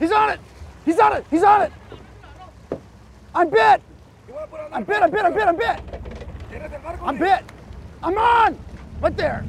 He's on it. He's on it. He's on it. I'm bit. I'm bit. I'm bit. I'm bit. I'm bit. I'm bit. I'm on. Right there.